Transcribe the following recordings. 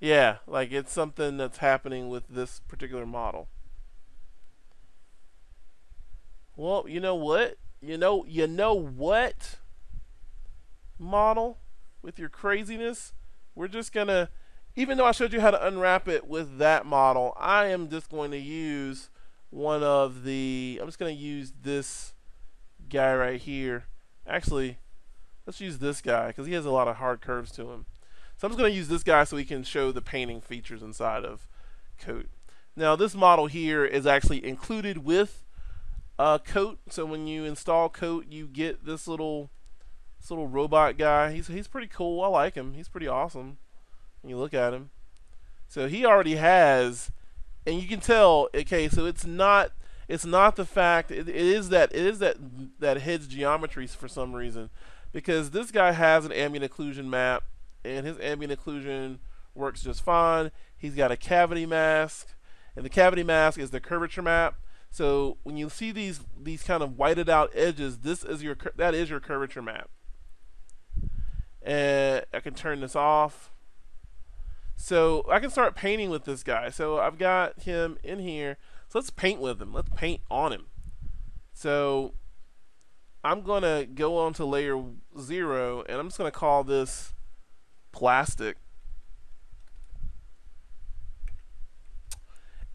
Yeah, like it's something that's happening with this particular model. Well, you know what? You know, you know what? Model with your craziness, we're just gonna. Even though I showed you how to unwrap it with that model, I am just going to use one of the. I'm just going to use this guy right here. Actually, let's use this guy because he has a lot of hard curves to him. So I'm just going to use this guy so we can show the painting features inside of Coat. Now this model here is actually included with uh, Coat. So when you install Coat, you get this little this little robot guy. He's he's pretty cool. I like him. He's pretty awesome. When you look at him. So he already has, and you can tell. Okay, so it's not it's not the fact. it, it is that it is that that head's geometry for some reason, because this guy has an ambient occlusion map and his ambient occlusion works just fine. He's got a cavity mask, and the cavity mask is the curvature map. So when you see these these kind of whited out edges, this is your that is your curvature map. And I can turn this off. So I can start painting with this guy. So I've got him in here. So let's paint with him. Let's paint on him. So I'm to go on to layer 0, and I'm just to call this plastic.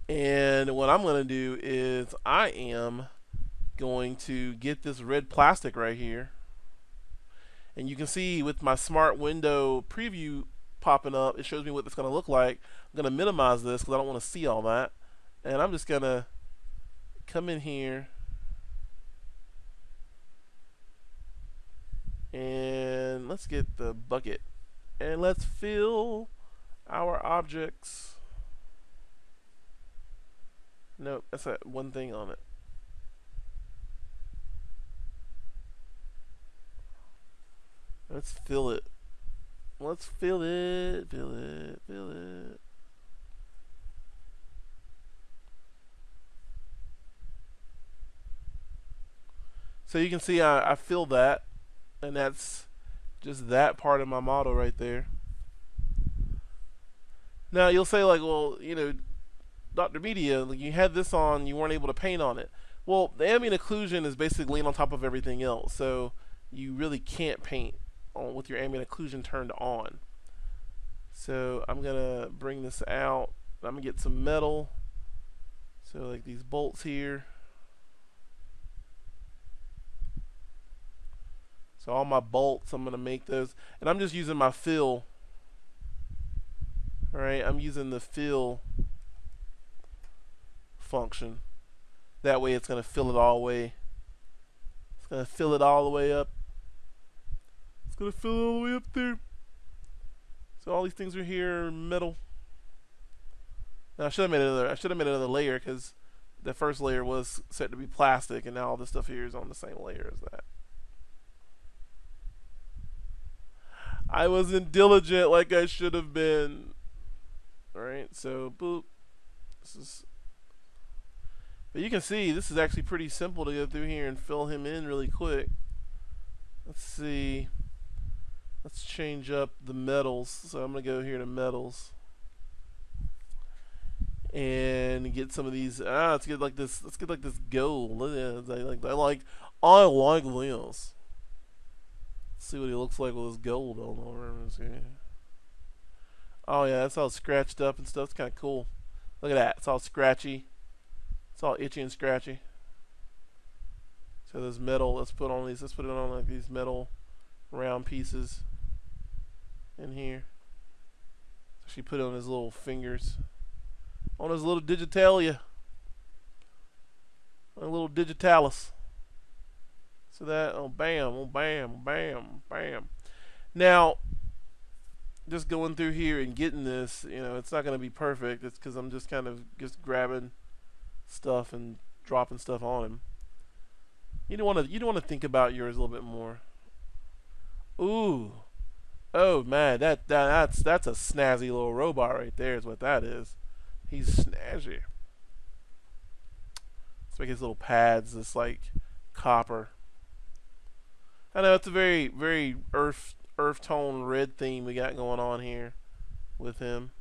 And what I'm going to do is I am going to get this red plastic right here. And you can see with my smart window preview popping up, it shows me what it's going to look like. I'm going to minimize this because I don't want to see all that. And I'm just going to come in here and let's get the bucket and let's fill our objects. Nope that's that one thing on it. Let's fill it. Let's fill it fill it fill it. So you can see I, I fill that and that's just that part of my model right there. Now you'll say like, well, you know, Dr. Media, like you had this on, you weren't able to paint on it. Well, the ambient occlusion is basically on top of everything else, so you really can't paint on with your ambient occlusion turned on. So I'm gonna bring this out. I'm gonna get some metal. So like these bolts here. So all my bolts, I'm going to make those. And I'm just using my fill. Alright, I'm using the fill function. That way it's going to fill it all the way. It's going to fill it all the way up. It's going to fill it all the way up there. So all these things are here metal. Now I should have made another I should have made another layer because the first layer was set to be plastic and now all this stuff here is on the same layer as that. I wasn't diligent like I should have been. Alright, so boop. This is But you can see this is actually pretty simple to go through here and fill him in really quick. Let's see. Let's change up the metals. So I'm gonna go here to metals. And get some of these ah let's get like this let's get like this gold. I like I like I like this see what he looks like with his gold all over him. Oh yeah, that's all scratched up and stuff. It's kind of cool. Look at that. It's all scratchy. It's all itchy and scratchy. So there's metal. Let's put on these. Let's put it on like these metal round pieces in here. She put it on his little fingers. On his little digitalia. A little digitalis. So that, oh, bam, oh, bam, bam, bam. Now, just going through here and getting this, you know, it's not going to be perfect. It's because I'm just kind of just grabbing stuff and dropping stuff on him. You don't want to. You don't want to think about yours a little bit more. Ooh, oh man, that, that that's that's a snazzy little robot right there. Is what that is. He's snazzy. Let's make his little pads. This like copper. I know it's a very very earth earth tone red theme we got going on here with him.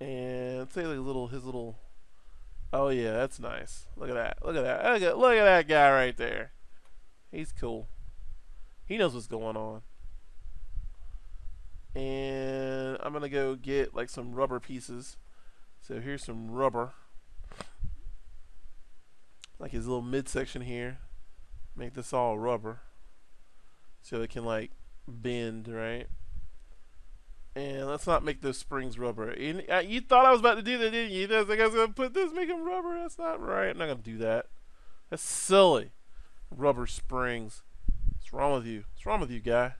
And let's say like little his little Oh yeah, that's nice. Look at that. Look at that. Look at, look at that guy right there. He's cool. He knows what's going on. And I'm gonna go get like some rubber pieces. So here's some rubber. Like his little midsection here. Make this all rubber. So it can like bend, right? And let's not make those springs rubber. You, uh, you thought I was about to do that, didn't you? You think I was to put this, make them rubber? That's not right. I'm not to do that. That's silly. Rubber springs. What's wrong with you? What's wrong with you, guy?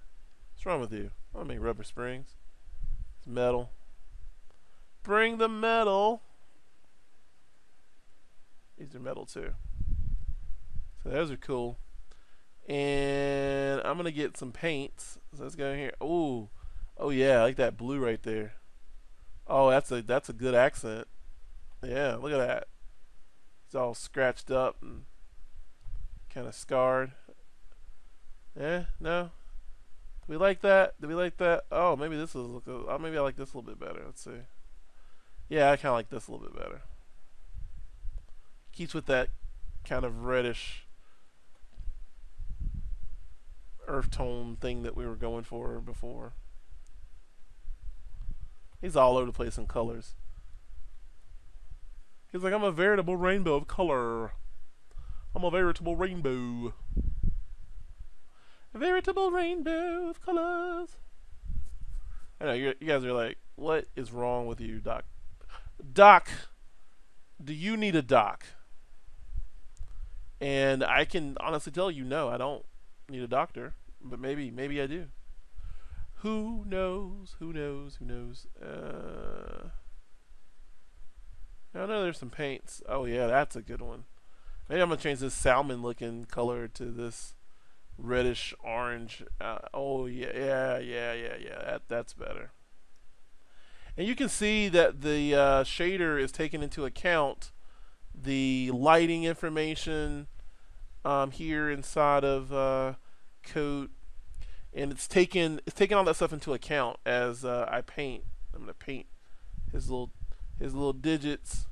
What's wrong with you? I don't make rubber springs. It's metal. Bring the metal. Metal too. So those are cool. And I'm going to get some paints. So let's go here. Ooh. Oh yeah, I like that blue right there. Oh, that's a that's a good accent. Yeah, look at that. It's all scratched up and kind of scarred. Yeah, no. Do we like that? Do we like that? Oh, maybe this is. Oh, maybe I like this a little bit better. Let's see. Yeah, I kind of like this a little bit better. Keeps with that kind of reddish earth tone thing that we were going for before. He's all over the place in colors. He's like, I'm a veritable rainbow of color. I'm a veritable rainbow. A veritable rainbow of colors. I know, you guys are like, what is wrong with you, Doc? Doc, do you need a doc? And I can honestly tell you, no, I don't need a doctor. But maybe, maybe I do. Who knows? Who knows? Who knows? Uh, I know there's some paints. Oh yeah, that's a good one. Maybe I'm gonna change this salmon looking color to this reddish orange. Uh, oh yeah, yeah, yeah, yeah, yeah. That that's better. And you can see that the uh, shader is taken into account the lighting information um, here inside of uh, coat and it's taken it's taking all that stuff into account as uh, I paint. I'm gonna paint his little his little digits.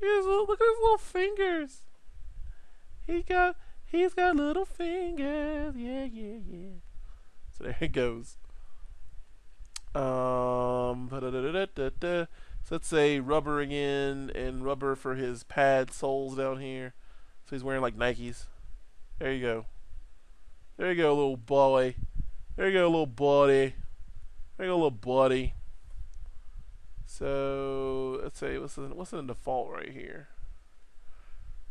His little, look at his little fingers. He got he's got little fingers. Yeah, yeah, yeah. So there it goes. Um, so let's say rubber again and rubber for his pad soles down here. So he's wearing like Nikes. There you go. There you go, little boy. There you go, little buddy. There you go, little buddy. So let's say what's in, what's in default right here.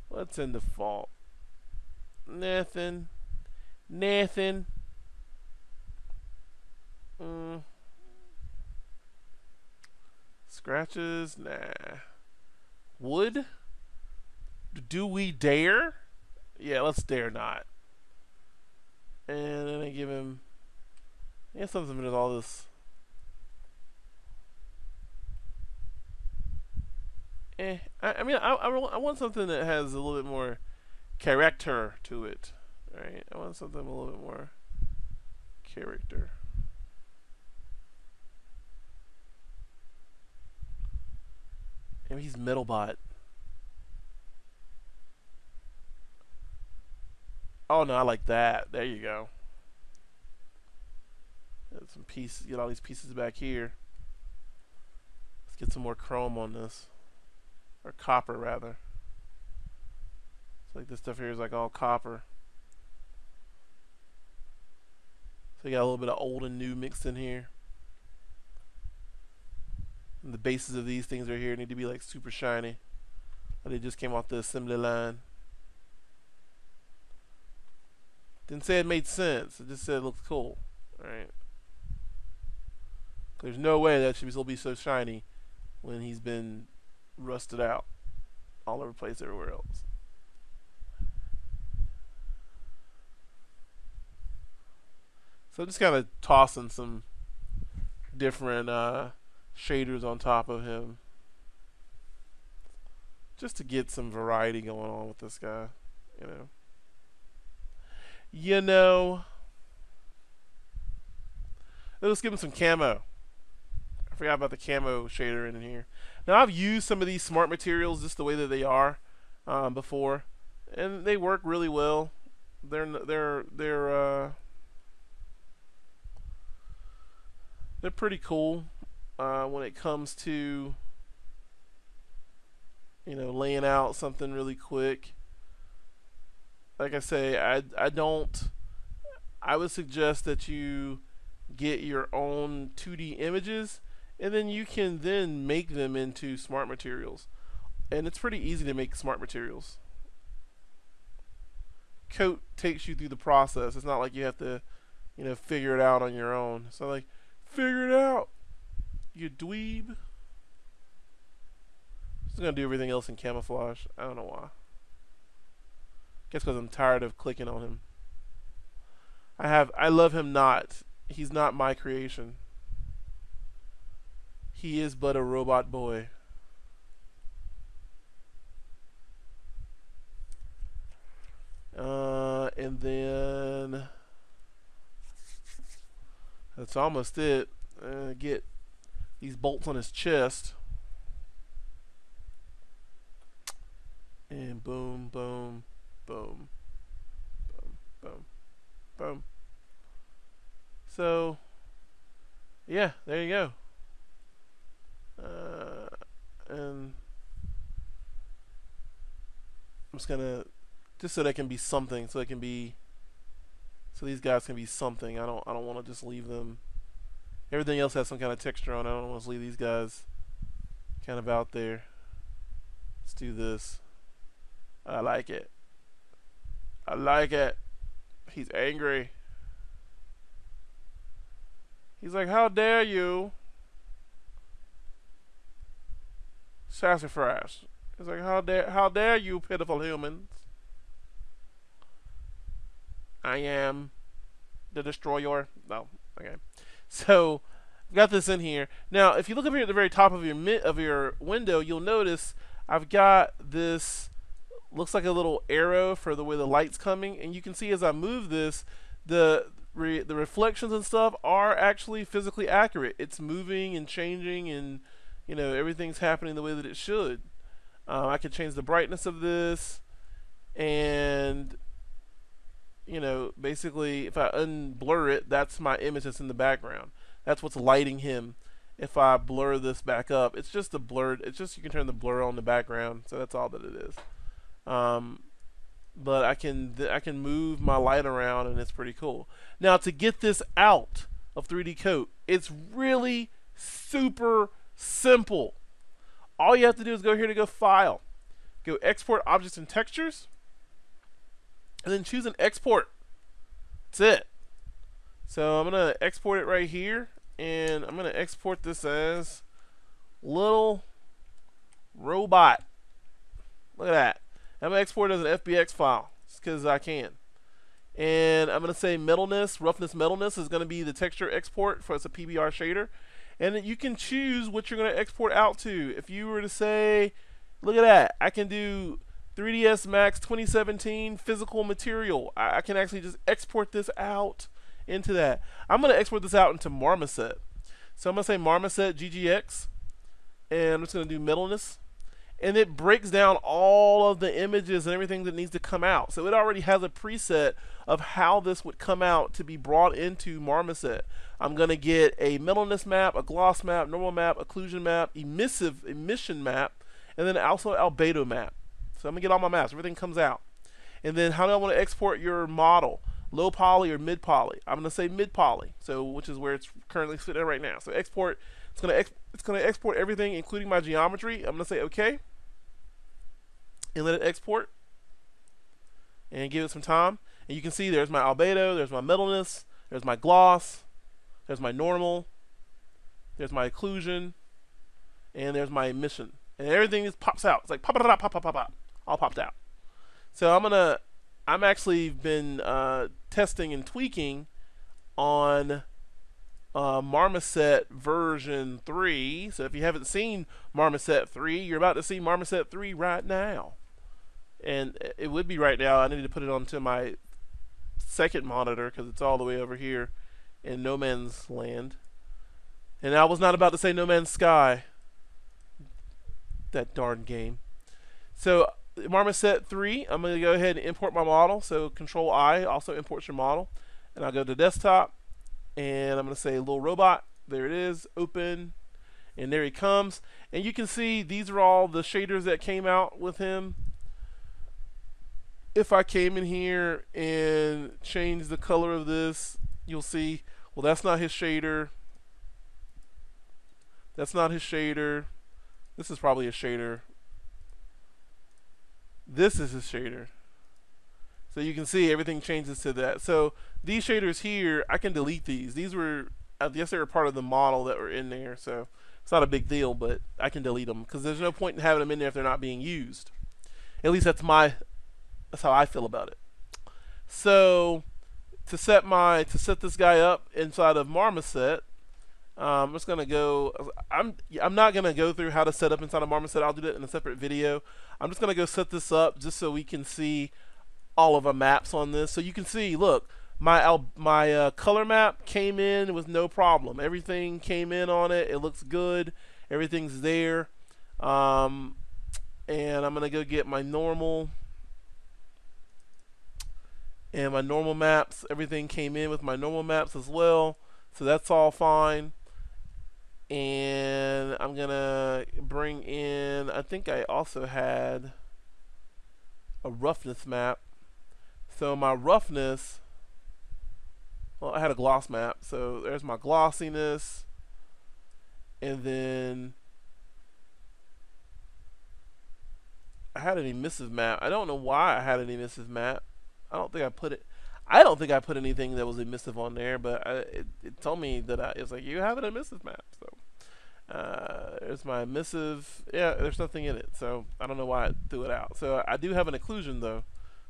What's in default? Nothing. Nothing. Scratches? Nah. Wood? Do we dare? Yeah, let's dare not. And then I give him yeah, something with all this. Eh, I, I mean, I, I, I want something that has a little bit more character to it, right? I want something a little bit more character. Maybe he's Metalbot. Oh no, I like that. There you go. Get some pieces. Get all these pieces back here. Let's get some more chrome on this, or copper rather. It's like this stuff here is like all copper. So you got a little bit of old and new mixed in here. The bases of these things right here need to be like super shiny. They just came off the assembly line. Didn't say it made sense. It just said it looked cool. Alright. There's no way that should still be so shiny when he's been rusted out all over the place everywhere else. So I'm just kind of tossing some different uh, shaders on top of him just to get some variety going on with this guy, you know you know, let's give him some camo. I forgot about the camo shader in here. Now I've used some of these smart materials just the way that they are um, before, and they work really well. They're they're they're uh, they're pretty cool uh, when it comes to you know laying out something really quick. Like I say, I I don't. I would suggest that you get your own 2D images and then you can then make them into smart materials and it's pretty easy to make smart materials Coat takes you through the process it's not like you have to you know figure it out on your own so like figure it out you dweeb. Just gonna do everything else in camouflage. I don't know why. Guess because I'm tired of clicking on him. I have I love him not. He's not my creation. He is but a robot boy. Uh, and then that's almost it. Uh, get these bolts on his chest. And boom, boom, boom, boom, boom, boom. So, yeah, there you go uh, and I'm just gonna just so they can be something so they can be so these guys can be something I don't I don't want to just leave them everything else has some kind of texture on it I don't want to leave these guys kind of out there let's do this I like it I like it he's angry he's like how dare you sassafras. He's like how dare how dare you pitiful humans? I am the destroyer. No, okay. So I've got this in here. Now, if you look up here at the very top of your of your window, you'll notice I've got this looks like a little arrow for the way the light's coming, and you can see as I move this, the re the reflections and stuff are actually physically accurate. It's moving and changing and you know everything's happening the way that it should uh, I can change the brightness of this and you know basically if I unblur it that's my image that's in the background. That's what's lighting him. If I blur this back up it's just a blurred it's just you can turn the blur on the background so that's all that it is. Um, but I can I can move my light around and it's pretty cool. Now to get this out of 3D coat it's really super Simple. All you have to do is go here to go File, go Export Objects and Textures, and then choose an export. That's it. So I'm going to export it right here, and I'm going to export this as little robot. Look at that. I'm going to export it as an FBX file, just because I can. And I'm going to say metalness, roughness metalness is going to be the texture export for it's a PBR shader and you can choose what you're going to export out to. If you were to say, look at that, I can do 3ds Max 2017 physical material. I, I can actually just export this out into that. I'm going to export this out into Marmoset. So I'm going to say Marmoset GGX, and I'm just going to do metalness and it breaks down all of the images and everything that needs to come out. So it already has a preset of how this would come out to be brought into Marmoset. I'm going to get a metalness map, a gloss map, normal map, occlusion map, emissive emission map, and then also albedo map. So I'm going to get all my maps. Everything comes out. And then how do I want to export your model? Low poly or mid poly? I'm going to say mid poly, so which is where it's currently sitting right now. So export, it's going to ex it's to export everything including my geometry. I'm going to say okay and let it export and give it some time. And you can see there's my albedo, there's my metalness, there's my gloss, there's my normal, there's my occlusion, and there's my emission. And everything just pops out. It's like pop, pop, pop, pop, pop, pop, all popped out. So I'm gonna, I'm actually been uh, testing and tweaking on uh, Marmoset version 3. So if you haven't seen Marmoset 3, you're about to see Marmoset 3 right now and it would be right now. I need to put it onto my second monitor because it's all the way over here in no man's land. And I was not about to say No Man's Sky. That darn game. So Marmoset 3, I'm going to go ahead and import my model. So Control I also imports your model. And I'll go to desktop and I'm going to say little robot. There it is. Open. And there he comes. And you can see these are all the shaders that came out with him. If I came in here and changed the color of this, you'll see, well, that's not his shader. That's not his shader. This is probably a shader. This is his shader. So you can see everything changes to that. So these shaders here, I can delete these. These were, uh, I guess they were part of the model that were in there. So it's not a big deal, but I can delete them because there's no point in having them in there if they're not being used. At least that's my, that's how I feel about it. So to set my, to set this guy up inside of Marmoset, um, I'm just gonna go. I'm I'm not gonna go through how to set up inside of Marmoset. I'll do that in a separate video. I'm just gonna go set this up just so we can see all of our maps on this. So you can see, look, my my uh, color map came in with no problem. Everything came in on it. It looks good. Everything's there. Um, and I'm gonna go get my normal and my normal maps. Everything came in with my normal maps as well. So that's all fine and I'm gonna bring in I think I also had a roughness map. So my roughness well I had a gloss map. So there's my glossiness. And then I had an emissive map. I don't know why I had an emissive map. I don't think I put it I don't think I put anything that was emissive on there, but I, it, it told me that I, it was like you have an emissive map. So uh, there's my emissive. Yeah, there's nothing in it, so I don't know why I threw it out. So I do have an occlusion though,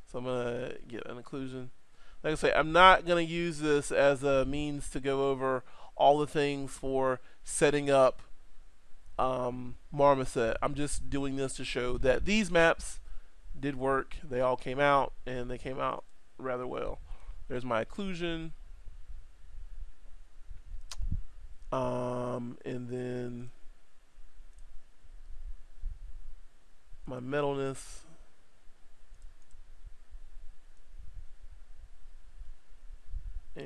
so I'm gonna get an occlusion. Like I say, I'm not gonna use this as a means to go over all the things for setting up um, Marmoset. I'm just doing this to show that these maps did work. They all came out, and they came out rather well. There's my occlusion. Um, and then my metalness. And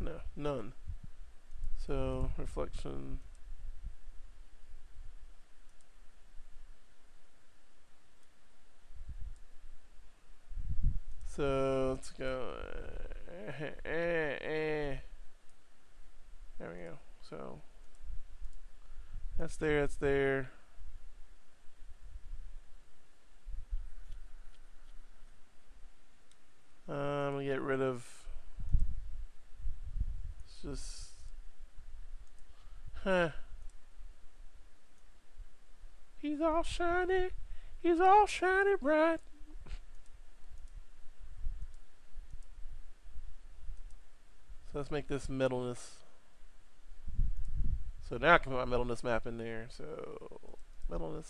no, none. So reflection. So let's go. Eh, eh, eh. There we go. So that's there. That's there. Um, I'm gonna get rid of. It's just. Huh. He's all shiny. He's all shiny bright. Let's make this metalness. So now I can put my metalness map in there. So metalness.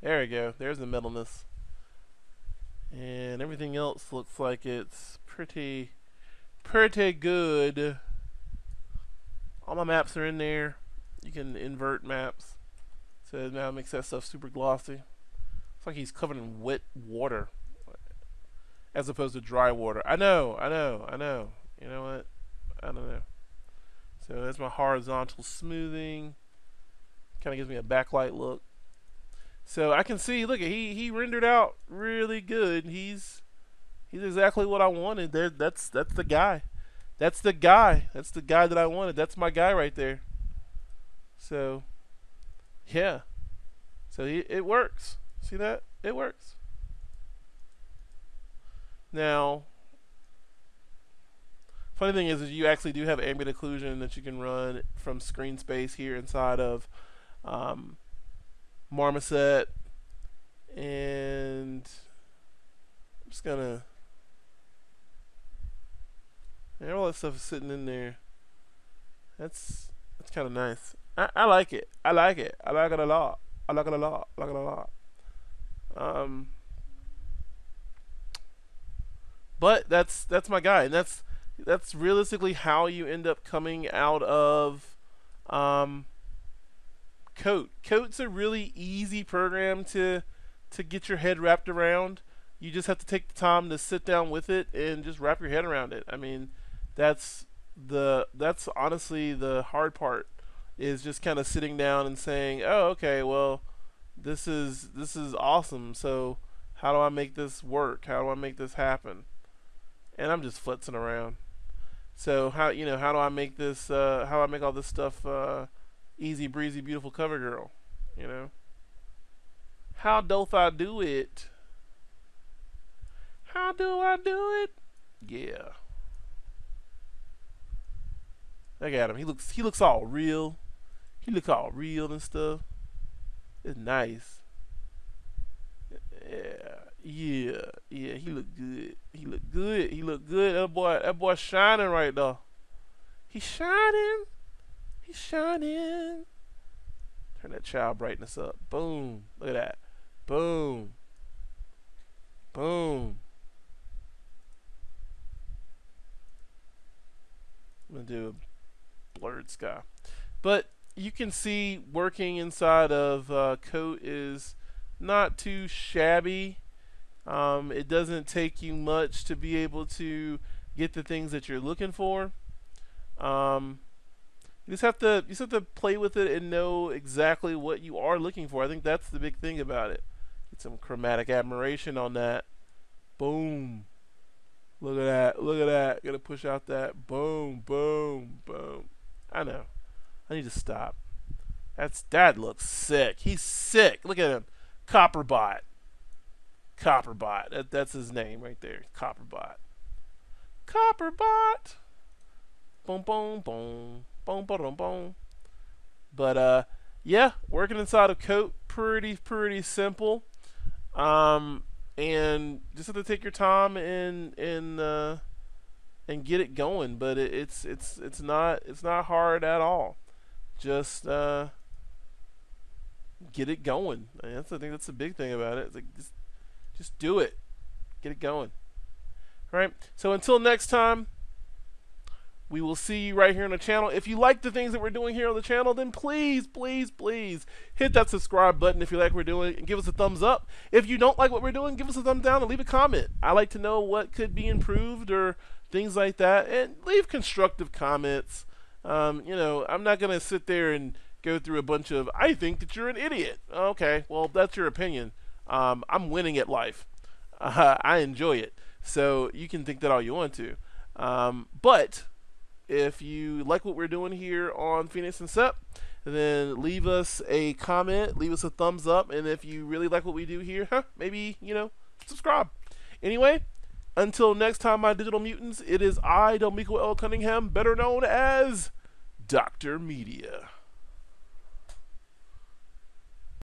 There we go. There's the metalness. And everything else looks like it's pretty, pretty good. All my maps are in there. You can invert maps. So now it makes that stuff super glossy. It's like he's covered in wet water. As opposed to dry water. I know, I know, I know. You know what? I don't know. So that's my horizontal smoothing. Kind of gives me a backlight look. So I can see, look, he he rendered out really good. He's he's exactly what I wanted. There, that's that's the guy. That's the guy. That's the guy that I wanted. That's my guy right there. So, yeah. So he, it works. See that? It works. Now, Funny thing is, is you actually do have ambient occlusion that you can run from screen space here inside of um, Marmoset. And I'm just gonna yeah, all that stuff is sitting in there. That's that's kind of nice. I, I like it. I like it. I like it a lot. I like it a lot. I like it a lot. Um, but that's that's my guy, and that's that's realistically how you end up coming out of um, Coat. Coat's a really easy program to to get your head wrapped around. You just have to take the time to sit down with it and just wrap your head around it. I mean, that's the that's honestly the hard part is just kind of sitting down and saying, "Oh, okay, well, this is this is awesome. So, how do I make this work? How do I make this happen?" And I'm just flitzing around. So how you know how do I make this? Uh, how I make all this stuff uh, easy breezy, beautiful cover girl? You know. How doth I do it? How do I do it? Yeah. Look at him. He looks he looks all real. He looks all real and stuff. It's nice. Yeah, yeah, yeah. He look good. He look good. He look good. That boy, that boy shining right there. He's shining. He's shining. Turn that child brightness up. Boom. Look at that. Boom. Boom. I'm gonna do a blurred sky, but you can see working inside of uh, Coat is not too shabby. Um, it doesn't take you much to be able to get the things that you're looking for. Um, you just have to you just have to play with it and know exactly what you are looking for. I think that's the big thing about it. Get some chromatic aberration on that. Boom. Look at that. Look at that. Gotta push out that. Boom, boom, boom. I know. I need to stop. That's dad looks sick. He's sick. Look at him. Copperbot. Copperbot. That, that's his name right there. Copperbot. Copperbot. Boom, boom, boom, boom, boom, boom. But uh, yeah, working inside of Coat, pretty, pretty simple. Um, and just have to take your time and and uh, and get it going. But it, it's it's it's not it's not hard at all. Just uh, get it going. I mean, that's I think that's the big thing about it. Like just just do it, get it going. All right. So until next time. We will see you right here on the channel. If you like the things that we're doing here on the channel, then please, please, please hit that subscribe button if you like what we're doing and give us a thumbs up. If you don't like what we're doing, give us a thumbs down and leave a comment. I like to know what could be improved or things like that. And leave constructive comments. Um, you know, I'm not going to sit there and go through a bunch of, I think that you're an idiot. Okay, well, that's your opinion. Um, I'm winning at life. Uh, I enjoy it. So you can think that all you want to. Um, but if you like what we're doing here on PhoenixIncep, then leave us a comment, leave us a thumbs up, and if you really like what we do here, huh, maybe, you know, subscribe. Anyway, until next time, my digital mutants, it is I, Delmico L. Cunningham, better known as Dr. Media.